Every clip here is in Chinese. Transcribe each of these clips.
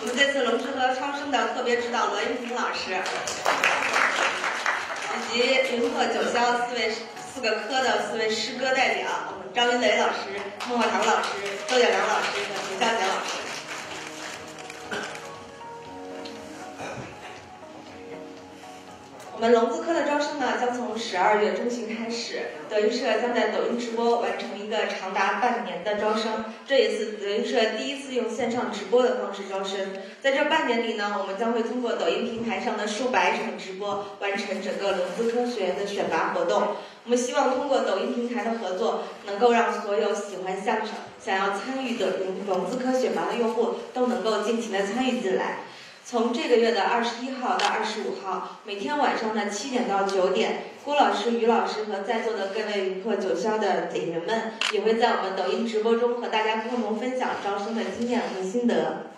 我们这次龙之歌超声的特别指导罗云平老师，以及云鹤九霄四位四个科的四位师哥代表，我们张云雷老师、孟鹤堂老师、周建良老师和徐佳杰老师。我们龙字科的招生呢，将从十二月中旬开始。德云社将在抖音直播完成一个长达半年的招生，这也是德云社第一次用线上直播的方式招生。在这半年里呢，我们将会通过抖音平台上的数百场直播，完成整个龙字科学员的选拔活动。我们希望通过抖音平台的合作，能够让所有喜欢相声、想要参与的龙龙字科选拔的用户，都能够尽情的参与进来。从这个月的二十一号到二十五号，每天晚上的七点到九点，郭老师、于老师和在座的各位云客九霄的演员们，也会在我们抖音直播中和大家共同分享招生的经验和心得。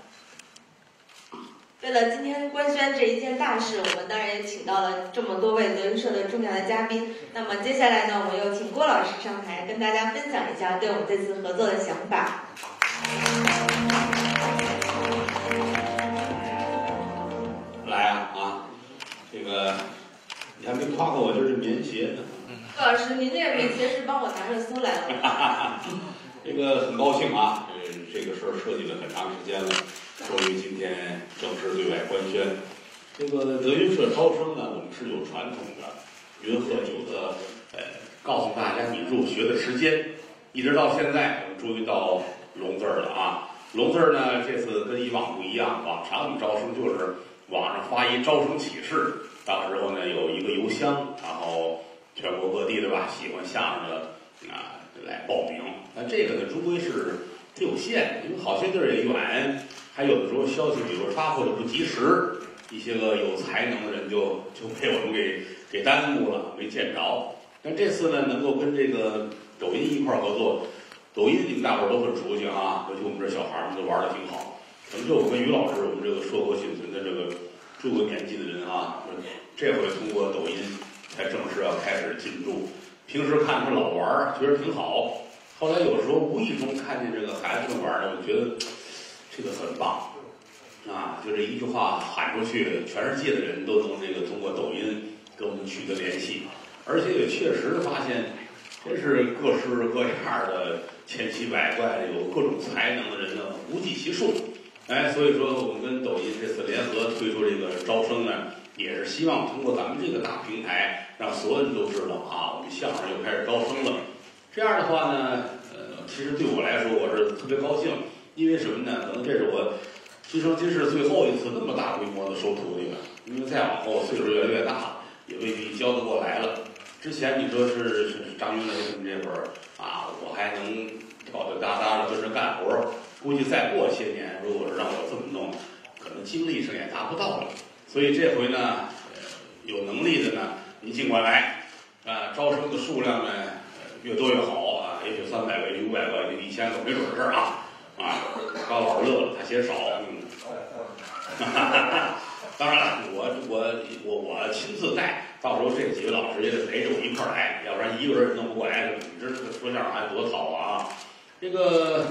为了今天官宣这一件大事，我们当然也请到了这么多位德云社的重要的嘉宾。那么接下来呢，我们有请郭老师上台，跟大家分享一下对我们这次合作的想法。个你还没夸过我，就是棉鞋呢。郭老师，您这个棉鞋是帮我拿热搜来了。这个很高兴啊，这这个事儿设计了很长时间了，终于今天正式对外官宣。这个德云社招生呢，我们是有传统的，云鹤九的，呃，告诉大家你入学的时间，一直到现在，我们终于到龙字儿了啊。龙字儿呢，这次跟以往不一样，往常我们招生就是。网上发一招生启事，到时候呢有一个邮箱，然后全国各地的吧喜欢相声的啊来报名。那这个呢终归是有限，因为好些地儿也远，还有的时候消息比如发货的不及时，一些个有才能的人就就被我们给给耽误了，没见着。但这次呢能够跟这个抖音一块儿合作，抖音你们大伙儿都很熟悉啊，尤其我们这小孩儿们都玩的挺好。可能就我跟于老师，我们这个硕果仅存的这个这个年纪的人啊，这回通过抖音才正式要开始进驻。平时看他老玩儿，觉得挺好。后来有时候无意中看见这个孩子们玩儿呢，我觉得这个很棒啊！就这一句话喊出去，全世界的人都能这个通过抖音跟我们取得联系，而且也确实发现，真是各式各样的千奇百怪的，有各种才能的人呢，无计其数。哎，所以说我们跟抖音这次联合推出这个招生呢，也是希望通过咱们这个大平台，让所有人都知道啊，我们相声又开始招生了。这样的话呢，呃，其实对我来说我是特别高兴，因为什么呢？可能这是我今生今世最后一次那么大规模的收徒弟了，因为再往后岁数越来越大，也未必教得过来了。之前你说是张云雷他们这会儿啊，我还能吊吊搭搭的跟着干活儿。估计再过些年，如果是让我这么弄，可能精力上也达不到了。所以这回呢，有能力的呢，您尽管来啊！招生的数量呢，越多越好啊！也许三百个、五百个、一千个，没准的事儿啊！啊，高老师乐了，他嫌少。嗯，哈哈哈当然了，我我我我亲自带，到时候这几位老师也得陪着我一块儿来，要不然一个人弄不过来，你这说相声还多好啊！这个。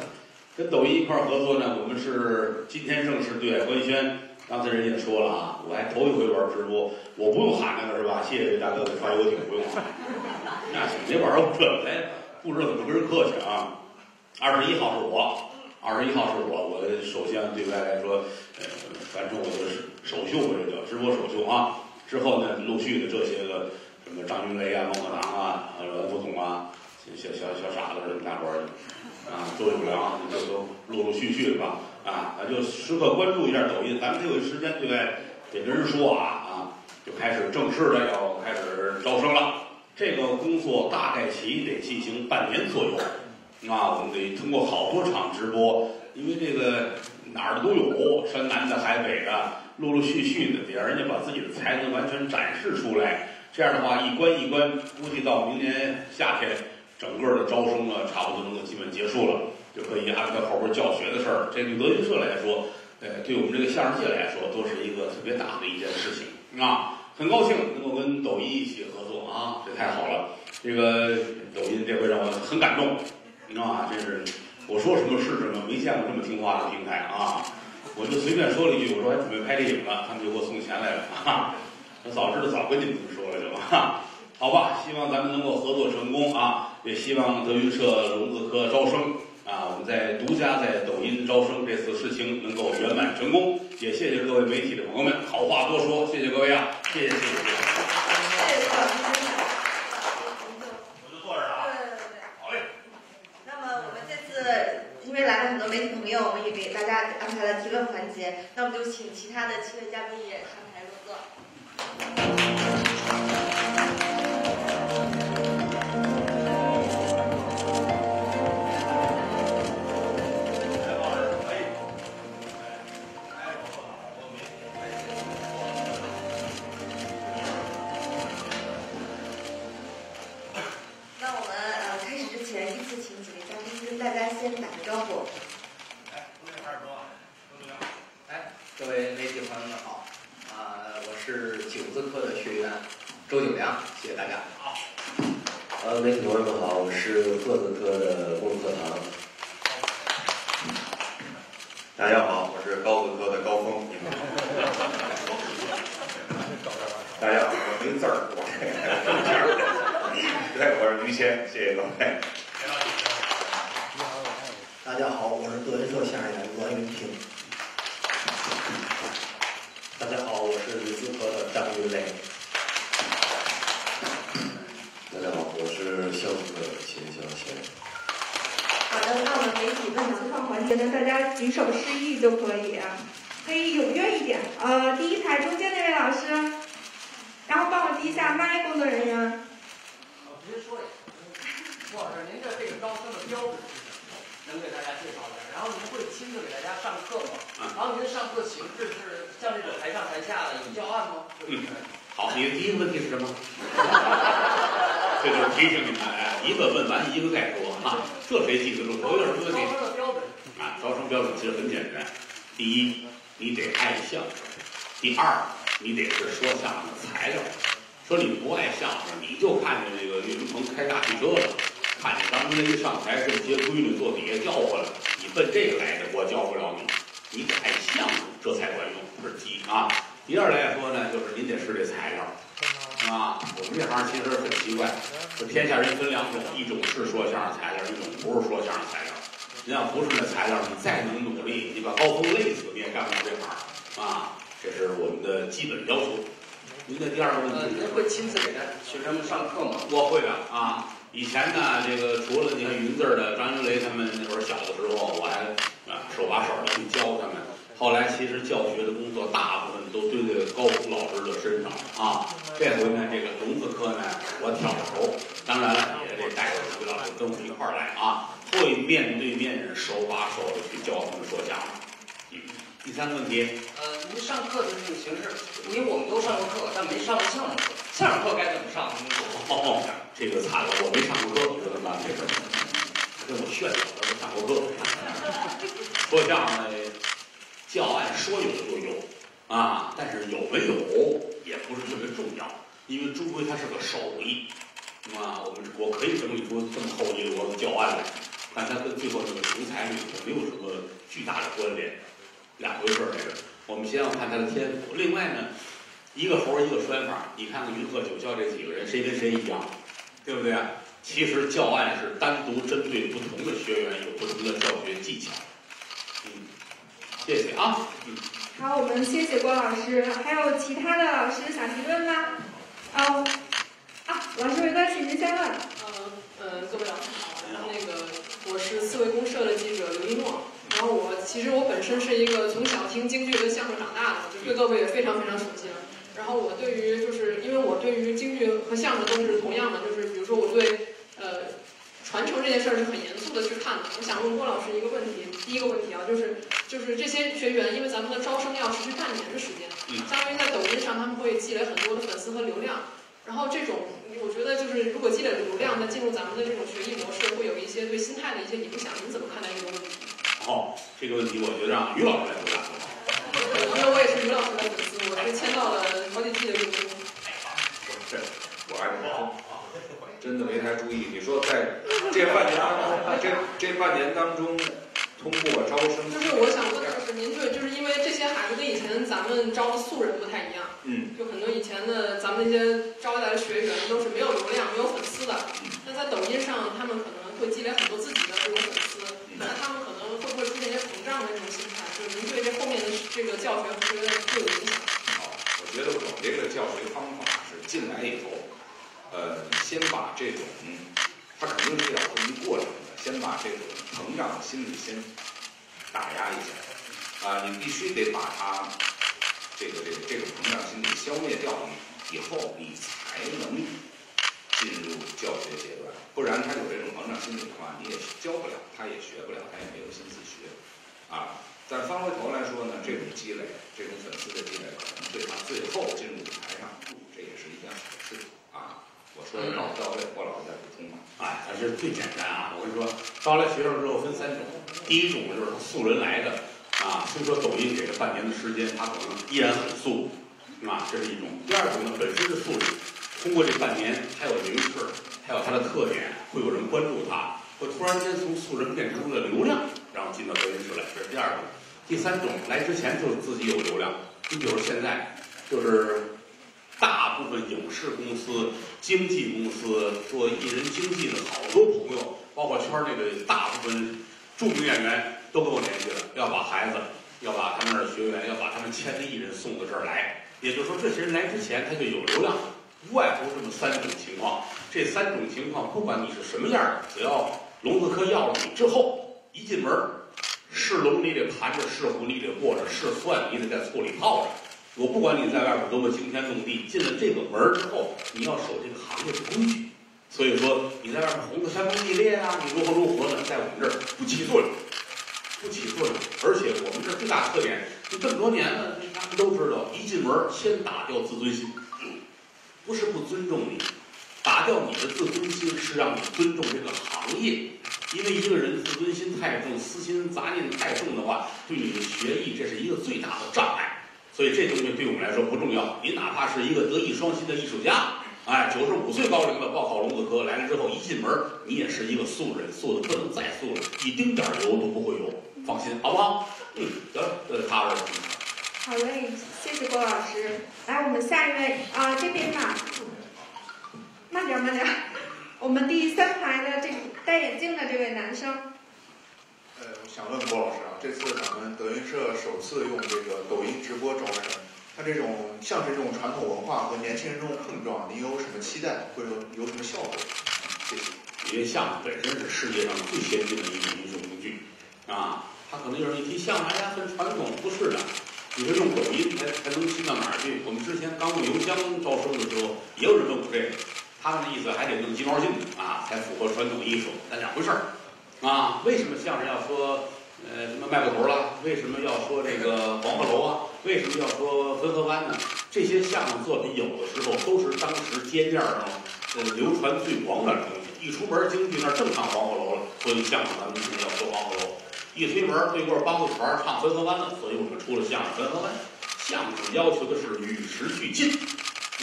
跟抖音一块合作呢，我们是今天正式对外官宣。刚才人家说了啊，我还头一回玩直播，我不用喊那个是吧？谢谢大哥给发游艇，不用喊。那行，别玩儿这个，哎，不知道怎么跟人客气啊。二十一号是我，二十一号是我，我首先对外来说，呃，反正我的首秀吧，这叫直播首秀啊。之后呢，陆续的这些个什么张云雷啊、孟鹤堂啊、呃吴总啊、小小小傻子什么大伙儿。啊，周永良，这都陆陆续续的吧，啊，那就时刻关注一下抖音，咱们得有时间对不对得跟人说啊，啊，就开始正式的要开始招生了。这个工作大概其得进行半年左右，啊，我们得通过好多场直播，因为这个哪儿的都有，山南的、海北的，陆陆续续的，得让人家把自己的才能完全展示出来。这样的话，一关一关，估计到明年夏天。整个的招生呢，差不多能够基本结束了，就可以安排后边教学的事儿。这对德云社来说，呃，对我们这个相声界来说，都是一个特别大的一件事情。啊，很高兴能够跟抖音一起合作啊，这太好了。这个抖音这回让我很感动啊，真是我说什么是什么，没见过这么听话的平台啊。我就随便说了一句，我说还准备拍电影了，他们就给我送钱来了啊。我早知道早跟你们说了就啊。好吧，希望咱们能够合作成功啊！也希望德云社聋子科招生啊，我们在独家在抖音招生这次事情能够圆满成功。也谢谢各位媒体的朋友们，好话多说，谢谢各位啊，谢谢谢谢。谢谢老师。我就坐这儿了啊。对对对。好嘞。那么我们这次因为来了很多媒体朋友，我们也给大家安排了提问环节，那我们就请其他的七位嘉宾也各位媒体朋友们好，啊、我是九字科的学员周九良，谢谢大家。呃，媒体朋友们好，我是个子科的孟课堂。大家好，我是高子科的高峰。大家好，我没字儿，我这个对，我是于谦，谢谢各位。大家好，我是德云社相声演员栾云平。大家好，我是李字科的张云雷。大家好，我是相声科的秦霄贤。好的，那我们媒体问答环节呢，大家举手示意就可以啊，可以踊跃一点。呃，第一排中间那位老师，然后帮我递一下麦，工作人员。我直接说一下，郭老师，您的这个招生的标准是？能给大家介绍一下？然后您会亲自给大家上课吗？然后您的上课形式是像这种台上台下的有教案吗？嗯好，你的第一个问题是什么？这就是提醒你们，哎，一个问完一个再说啊，这谁记得住？我有什么问题？招生的标准啊，招生标准其实很简单，第一，你得爱相声；第二，你得是说相声的材料。说你不爱相声，你就看见这个岳云鹏开大汽车了，看见张文雷上台这么些闺女坐底下叫唤了，你奔这个来的，我教不了你。你得爱相声，这才管用，这是第一啊。第二来说呢，就是您得是这材料。啊，我们这行其实很奇怪，说天下人分两种，一种是说相声材料，一种不是说相声材料。您要不是那材料，你再能努力，你把高峰累死，你也干不了这行啊。这是我们的基本要求。您的第二个问呃，题是？您会亲自给他学生们上课吗？我会的啊。以前呢，这个除了你看云字儿的张云雷他们那会儿小的时候，我还啊手把手的去教他们。后来其实教学的工作大部分都堆在高峰老师的身上啊。这回呢，这个聋子科呢，我挑头，当然了，也得带着徐老师跟我们一块儿来啊，会面对面、手把手的去教他们说相声。嗯，第三个问题，呃，您上课的这个形式，因为我们都上过课，但没上过相声课。相声课该怎么上？哦，这个惨了，我没上过课，你说怎么办？这事儿跟我炫耀，我上过课。说。相声呢，教案说。有就有啊，但是有没有也不是特别重要，因为终归它是个手艺啊。我们我可以整理出这么厚一摞子教案来，但它跟最后那个成才率没有什么巨大的关联，两回事儿。这个我们先要看他的天赋，另外呢。一个猴儿一个拴法，你看看云鹤九霄这几个人，谁跟谁一样，对不对啊？其实教案是单独针对不同的学员有不同的教学技巧。嗯，谢谢啊。嗯，好，我们谢谢郭老师。还有其他的老师想提问吗？哦，啊，老师没关系，您先问。呃呃，各位老师好，然后那个我是四维公社的记者刘一诺，然后我其实我本身是一个从小听京剧和相声长大的，就对各位也非常非常熟悉了。然后我对于就是因为我对于京剧和相声都是同样的，就是比如说我对呃传承这件事儿是很严肃的去看的。我想问郭老师一个问题，第一个问题啊，就是就是这些学员，因为咱们的招生要持续半年的时间，相当于在抖音上他们会积累很多的粉丝和流量。然后这种，我觉得就是如果积累了流量，再进入咱们的这种学艺模式，会有一些对心态的一些影响。您怎么看待这个问题？哦，这个问题我觉得让于老师来回答。因为我也是于老师的粉丝，我是签到了调节器的声音。我这我爱没，真的没太注意。你说在这半年当中，这这半年当中。通过招生，就是我想问的是，您对，就是因为这些孩子跟以前咱们招的素人不太一样，嗯，就很多以前的咱们那些招来的学员都是没有流量、没有粉丝的，那在抖音上，他们可能会积累很多自己的这种粉丝，那他们可能会不会出现一些膨胀的这种心态？就是您对这后面的这个教学，会觉得有疑这个教学方法是进来以后，呃，先把这种，它肯定是要这么一过程的，先把这种膨胀心理先打压一下，啊，你必须得把它这个这个这个膨胀心理消灭掉以后，你才能进入教学阶段，不然他有这种膨胀心理的话，你也教不了，他也学不了，他也没有心思学，啊。但翻回头来说呢，这种积累，这种粉丝的积累，可能对他最后进入舞台上，这也是一件好事啊。我说的到不到位，郭老师再补充吧。哎，他是最简单啊！我跟你说，招来学生之后分三种，第一种就是他素人来的啊，虽说抖音给了半年的时间，他可能依然很素啊，这是一种。第二种呢，本身是素人，通过这半年，他有名气，他有他的特点，会有人关注他，会突然间从素人变成了流量，然后进到德云社来，这是第二种。第三种来之前就是自己有流量，你比如现在就是大部分影视公司、经纪公司做艺人经纪的好多朋友，包括圈内的大部分著名演员都跟我联系了，要把孩子、要把他们那的学员、要把他们签的艺人送到这儿来。也就是说，这些人来之前他就有流量，无外乎这么三种情况。这三种情况，不管你是什么样的，只要龙子科要了你之后，一进门，是龙你得盘着，是虎你得过着，是蒜你得在醋里泡着。我不管你在外边多么惊天动地，进了这个门之后，你要守这个行业的规矩。所以说你在外面红的山崩地裂啊，你如何如何的，在我们这儿不起作用，不起作用。而且我们这儿最大特点，就这么多年了，大家都知道，一进门先打掉自尊心，不是不尊重你，打掉你的自尊心是让你尊重这个行业。因为一个人自尊心太重，私心杂念太重的话，对你的学艺这是一个最大的障碍。所以这东西对我们来说不重要。您哪怕是一个德艺双馨的艺术家，哎，九十五岁高龄的报考龙子科来了之后，一进门你也是一个素人，素的不能再素了，一丁点油都不会有，放心，好不好？嗯，得了，呃，踏实。好嘞，谢谢郭老师。来，我们下一位啊、这边吧，慢点慢点。我们第三排的这戴眼镜的这位男生，呃，我想问郭老师啊，这次咱们德云社首次用这个抖音直播招生，它这种像是这种传统文化和年轻人这种碰撞，你有什么期待，或者有什么效果？谢谢。因为相声本身是世界上最先进的一种艺术工具，啊，他可能有人一提相声，哎呀，很传统，不是的。你说用抖音才才能新到哪儿去？我们之前刚用邮箱招生的时候，也有人问过这个，他们的意思还得弄鸡毛信啊，才符合传统艺术，那两回事儿啊。为什么相声要说呃什么卖过头了？为什么要说这个黄鹤楼啊？为什么要说汾河湾呢？这些相声作品有的时候都是当时街面上呃流传最广的东西。一出门，京剧那儿正唱黄鹤楼了，所以相声咱们今天要说黄鹤楼。一推门，对过梆子船唱汾河湾了，所以我们出了相声汾河湾。相声要求的是与时俱进，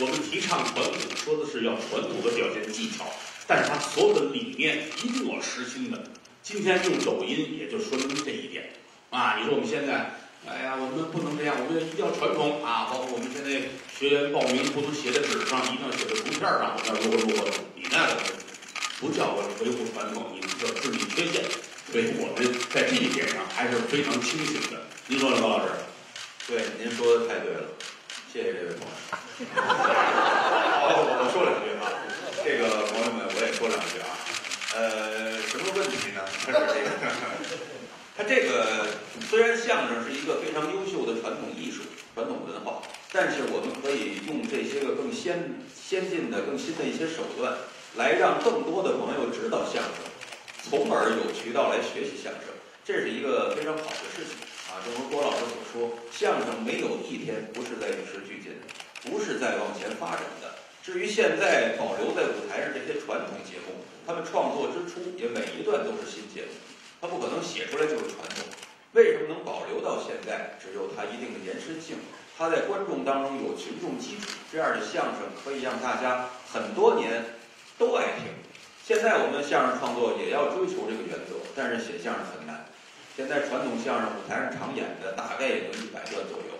我们提倡传统，说的是要传统的表现技巧，但是它所有的理念一定要实心的。今天用抖音，也就说明这一点啊。你说我们现在，哎呀，我们不能这样，我们一定要传统啊。包括我们现在学员报名，不能写在纸上，一定要写在图片上，我们要如何如何。你那个不叫维护传统，你们叫治理缺陷。所以我们在这一点上还是非常清醒的。您说呢，高老师？对，您说的太对了，谢谢这位朋友。好，我说两句啊，这个朋友们我也说两句啊。呃，什么问题呢？他这个，他这个虽然相声是一个非常优秀的传统艺术、传统文化，但是我们可以用这些个更先先进的、更新的一些手段，来让更多的朋友知道相声，从而有渠道来学习相声，这是一个非常好的事情啊。正如郭老师所说，相声没有一天不是在与时俱进的，不是在往前发展的。至于现在保留在舞台上这些传统节目，他们创作之初也每一段都是新节目，他不可能写出来就是传统。为什么能保留到现在？只有它一定的延伸性，它在观众当中有群众基础，这样的相声可以让大家很多年都爱听。现在我们相声创作也要追求这个原则，但是写相声很难。现在传统相声舞台上常演的大概也就一百段左右，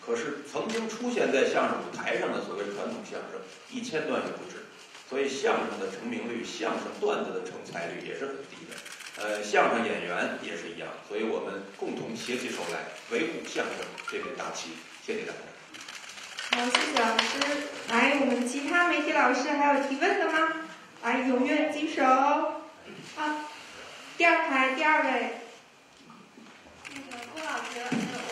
可是曾经出现在相声舞台上的所谓传统相声一千段也不止，所以相声的成名率、相声段子的成才率也是很低的。呃，相声演员也是一样，所以我们共同携起手来维护相声这面大旗。谢谢大家。好，谢谢老师。来，我们其他媒体老师还有提问的吗？来，踊跃举手。好，第二排第二位。那个郭老师，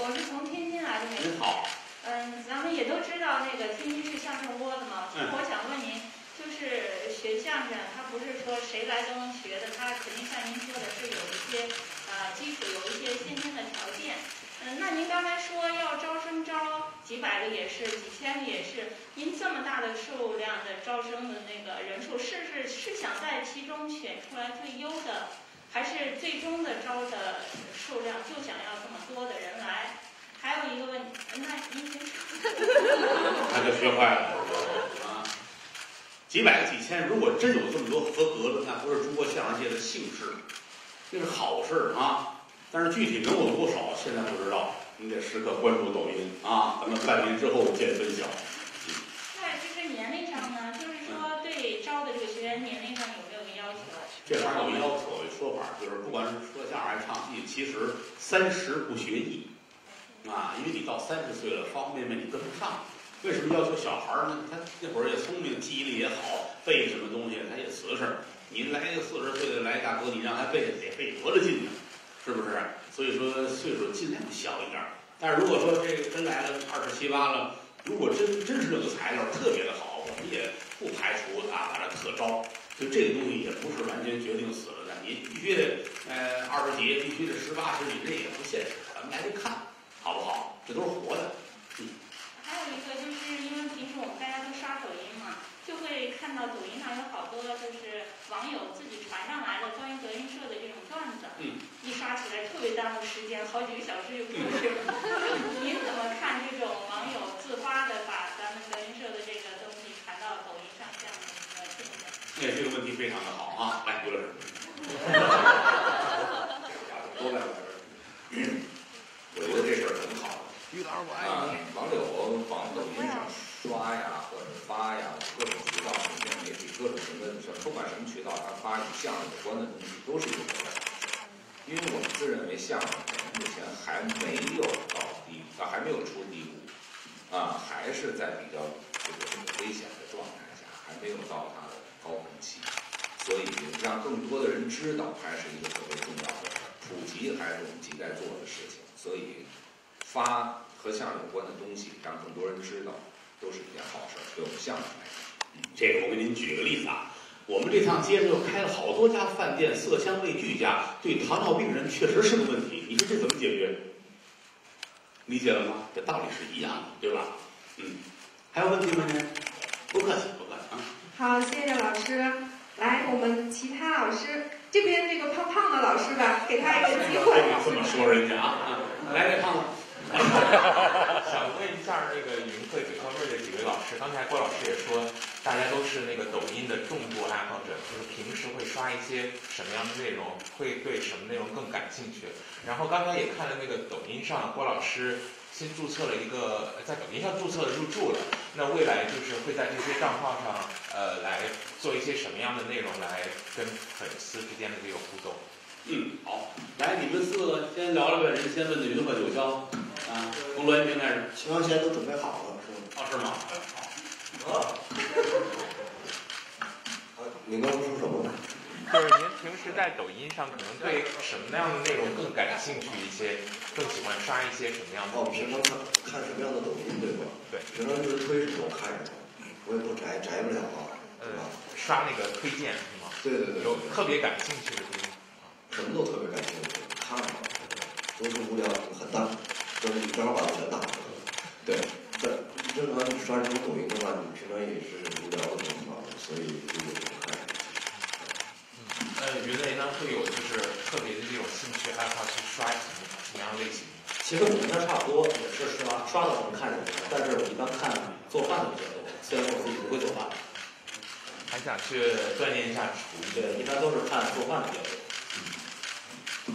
我是从天津来的。您好。嗯，咱们也都知道那个天津是相声窝子嘛。嗯。我想问您，就是学相声，他不是说谁来都能学的，他肯定像您说的是有一些啊基础，有一些先天的条件。嗯，那您刚才说要招生招几百个也是，几千个也是，您这么大的数量的招生的那个人数，是是是想在其中选出来最优的，还是最终的招的数量就想要这么多的人来？还有一个问题，那您先说。他就学坏了啊！几百个几千，如果真有这么多合格的，那不是中国相声界的幸事，这是好事啊！但是具体能有多少，现在不知道。你得时刻关注抖音啊！咱们半年之后见分晓。在就是年龄上呢，就是说对招的这个学员年龄上有没有个要求？这玩意儿有要求，有说法，就是不管是说相声还是唱戏，其实三十不学艺啊，因为你到三十岁了，方方面面你跟不上。为什么要求小孩呢？他那会儿也聪明，记忆力也好，背什么东西他也瓷实。你来一个四十岁的来大哥，你让他背得背多大劲呢？是不是？所以说岁数尽量小一点。但是如果说这个真来了二十七八了，如果真真是这个材料特别的好，我们也不排除啊把它特招。就这个东西也不是完全决定死了的，你必须得呃二十几，必须得十八十几，这也不现实。咱们来得看，好不好？这都是活的。嗯。还有一个就是因为平时我们大家都刷抖音嘛，就会看到抖音上有好多就是网友自己传上来的关于德云社的这种段子。嗯。一刷起来特别耽误时间，好几个小时就过去了。您怎么看这种网友自发的把咱们德云社的这个东西传到抖音上这样的一个现象？哎，这个问题非常的好啊！来，刘老师。多来我觉得这事儿很好。啊，网友往抖音上刷呀，或者发呀，各种渠道、社交媒体、各种不管什么渠道，它发与相声有关的东西，都是有的。因为我们自认为相声目前还没有到低，啊还没有出低谷，啊还是在比较这个这个危险的状态下，还没有到它的高峰期，所以让更多的人知道还是一个特别重要的普及，还是我们亟待做的事情。所以发和相声有关的东西，让更多人知道，都是一件好事。对我们相声来讲，这个我给您举个例子啊。我们这趟街上又开了好多家饭店，色香味俱佳，对糖尿病人确实是个问题。你说这怎么解决？理解了吗？这道理是一样的，对吧？嗯，还有问题吗？您？不客气，不客气啊。好，谢谢老师。来，我们其他老师这边这个胖胖的老师吧，给他一个机会。这么说人家啊？来，这胖子。想问一下那个云课九霄味的几位老师，刚才郭老师也说，大家都是那个抖音的重度爱好者，就是平时会刷一些什么样的内容，会对什么内容更感兴趣？然后刚刚也看了那个抖音上，郭老师新注册了一个，在抖音上注册了入驻了，那未来就是会在这些账号上，呃，来做一些什么样的内容来跟粉丝之间的这个互动？嗯，好，来你们四个先聊聊呗，人先问的云鹤九霄。啊，从栾云平开始，秦王贤都准备好了，是吗？哦，是吗？好。你刚刚说什么？就是您平时在抖音上可能对什么样的内容更感兴趣一些，更喜欢刷一些什么样的？哦，平常看看什么样的抖音，对吧？对。平常就是推什么我看什么，我也不宅宅不了啊。呃，刷那个推荐是吗？对对对。有特别感兴趣的东西。什么都特别感兴趣，看嘛，都是无聊很大。就是你正好把它全打了，对，在正常你刷这种抖音的话，你平常也是无聊的情况，所以就有看。呃，云雷呢会有就是特别的这种兴趣爱好去刷什么什么样类型？其实我跟他差不多，也是刷刷的时候看什么，但是我一般看做饭的比较多，虽然我自己不会做饭。还还想去锻炼一下厨艺。对，一般都是看做饭的比较多。嗯，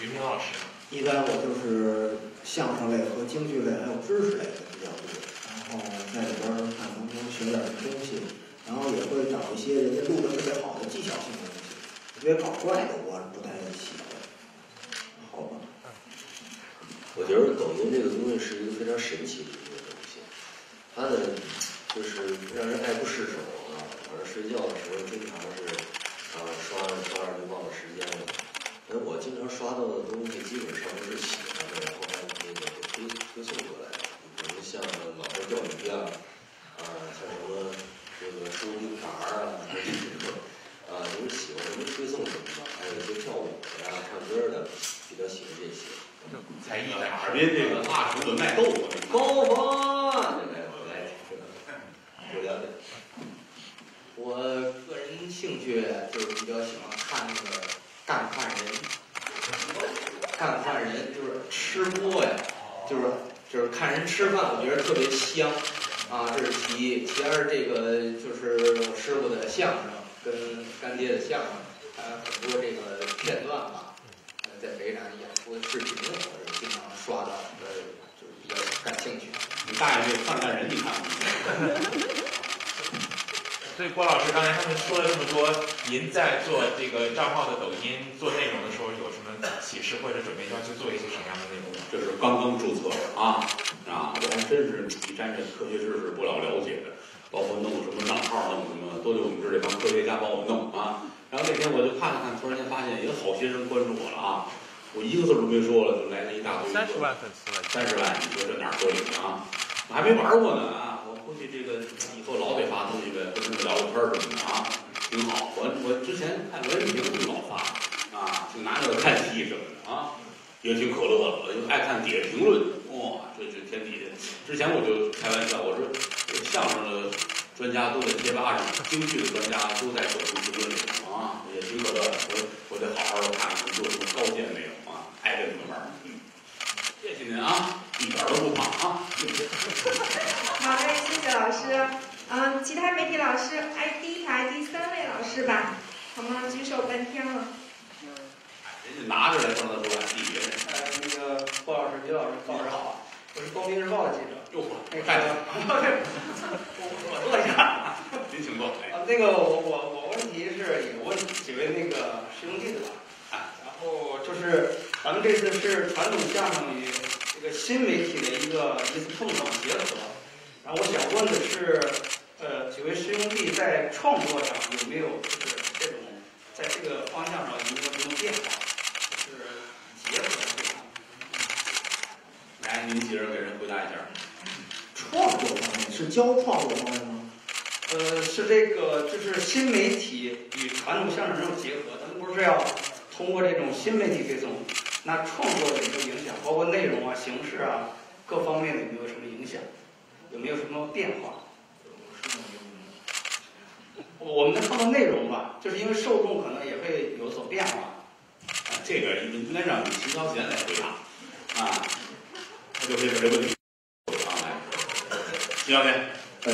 云平老师呢？一般我就是相声类和京剧类还有知识类的比较多，然后在里边儿看能不能学点儿东西，然后也会找一些人家录的特别好技巧性的东西，特别搞怪的我不太喜欢。好吧。我觉得抖音这个东西是一个非常神奇的一个东西，它呢就是让人爱不释手啊。晚上睡觉的时候经常是啊刷着刷着就忘了时间了。而我经常刷到的东西基本上都是喜欢的，然后还那个给推推送过来的，比如像老婆钓鱼啊，啊像什么这个收金卡啊，还是什么啊，就是喜欢什么推送什么的，还有一些跳舞的呀、唱歌的，比较喜欢这些。才艺的哈尔滨这个大厨子卖豆腐，高峰，这个我来不了解。我个人兴趣就是比较喜欢看那个干饭人，干饭人就是吃播呀，就是就是看人吃饭，我觉得特别香啊，这是其一。其二，这个就是我师傅的相声跟干爹的相声，还有很多这个片段吧，呃在北展演出的视频，我是经常刷到，呃，就是比较感兴趣。你大爷这饭饭人你看过吗？所以郭老师刚才他们说了这么多，您在做这个账号的抖音做内容的时候有什么启示，或者准备要去做一些什么样的内容？这是刚刚注册的啊啊！我还真是一沾这科学知识不了了解的，包括弄什么账号，弄什么都得我们这这帮科学家帮我弄啊。然后那天我就看了看，突然间发现有好些人关注我了啊！我一个字都没说了，就来了一大堆。三十万粉丝了，三十万，你说这哪儿合理啊？我还没玩过呢啊！我估计这个以后老得发东西呗，跟他们聊聊天什么的啊，挺好。我我之前看文艺评论老发啊，就拿这个看戏什么的啊，也挺可乐的。我就爱看底下评论，哇，这这天底下。之前我就开玩笑，我说相声的专家都在贴吧上，京剧的专家都在抖音评论里啊，也挺可乐的。我我得好好的看看做什么见没有啊，爱跟你们玩儿。嗯，谢谢您啊，一点儿都不胖啊。好嘞，谢谢老师。嗯，其他媒体老师，哎，第一排第三位老师吧，好吗？举手半天了。人家拿着来放在桌上递别人。呃，那个郭老师、于老师，高老师好，我是《光明日报》的记者。哟，那干个，我我坐一下。您请坐。哎，啊，那个我我我问题是也问几位那个师兄弟的吧。然后就是咱们这次是传统相声与这个新媒体的一个一次碰撞结合。然后我想问的是，呃，几位师兄弟在创作上有没有就是这种在这个方向上有没有什么变化？就是结合这种。来，您几人给人回答一下。创作方面是教创作方面吗？呃，是这个，就是新媒体与传统相声这种结合，咱们不是要通过这种新媒体推送，那创作有没有影响？包括内容啊、形式啊各方面的有没有什么影响？有没有什么变化？我们的创作内容吧，就是因为受众可能也会有所变化。啊，这个应该让你秦霄贤来回答啊，他就可以把这个问题啊来。秦霄贤，哎，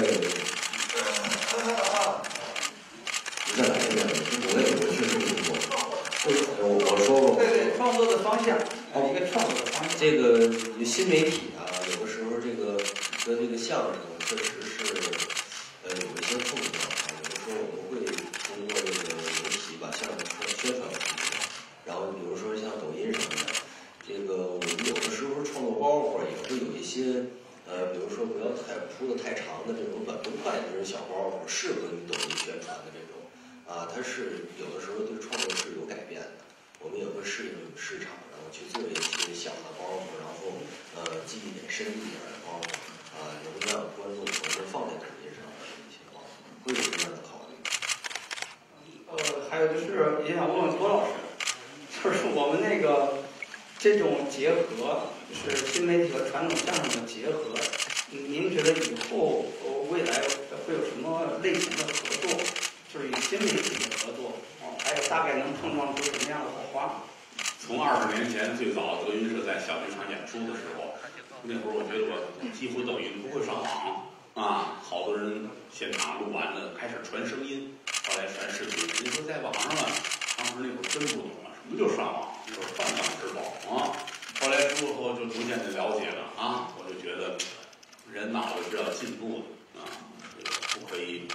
你再来一遍，我也我确实听过。我我说过，对对，创作的方向，一个创作的方向。这个新媒体啊，有的时候这个跟这个相声确实是呃有一些碰撞啊。有的时候我们会通过这个媒体把相声宣传出去，然后比如说像抖音什么的，这个我们有的时候创作包袱也会有一些呃，比如说不要太铺的太长的这种短平快的这种小包袱，适合于抖音宣传的这种啊，它是有的时候对创作是有改变的。我们也会适应市场，然后去做一些小的包袱，然后呃记一点深一点的包袱啊，能让观众同时放在抖音上的一些包袱，会有这样的考虑。呃，还有就是也想问问郭老师，就是我们那个这种结合，就是新媒体和传统相声的结合，您觉得以后呃未来会有什么类型的合作？就是与新媒体的合作，哦，还有大概能碰撞出什么样的火花？从二十年前最早德的时候，那会儿我觉得我几乎等于不会上网啊，好多人现场录完了开始传声音，后来传视频。你说在网上啊，当时那会儿真不懂啊，什么叫上网，就是泛泛之宝啊。后来之后就逐渐的了解了啊，我就觉得人脑子是要进步的啊，这个不可以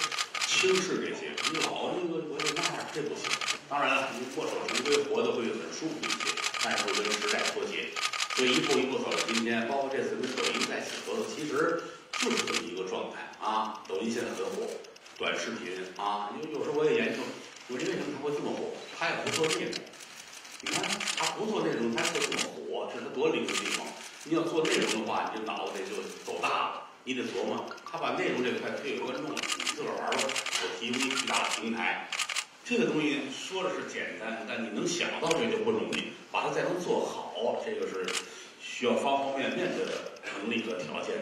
轻视这些。你老那个我得那样，这不行。当然了，你墨守成规，活得会很舒服一些，但是会跟时代脱节。所以一步一步走到今天，包括这次跟抖音在一起合作，其实就是这么一个状态啊。抖音现在很火，短视频啊，有有时候我也研究，抖音为什么它会这么火？它也不做内容。你看他不做内容，他就这么火，这是他多灵的地方。你要做内容的话，你这脑子就走大了，你得琢磨。他把内容这块推给观众了，你自个儿玩吧。我提供一巨大的平台，这个东西说的是简单，但你能想到这就不容易。把它再能做好，这个是需要方方面面的能力和条件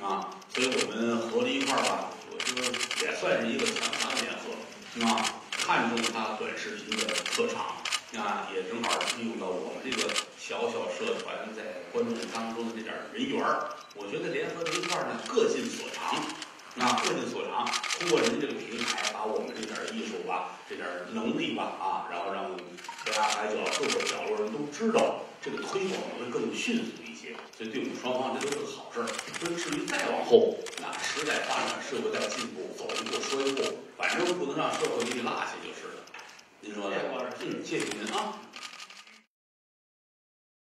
啊。所以我们合在一块儿吧，我觉得也算是一个强强联合啊。看中他短视频的特长。啊，也正好利用到我们这个小小社团在观众当中的这点人缘儿，我觉得联合在一块儿呢，各尽所长，啊，各尽所长，通过人这个平台，把我们这点艺术吧，这点能力吧，啊，然后让天涯海角各个角落人都知道，这个推广会更迅速一些，所以对我们双方这都是个好事儿。那至于再往后，那时代发展，社会在进步，走一步说一步，反正不能让社会给你落下就是了。您说的，嗯，谢谢您啊。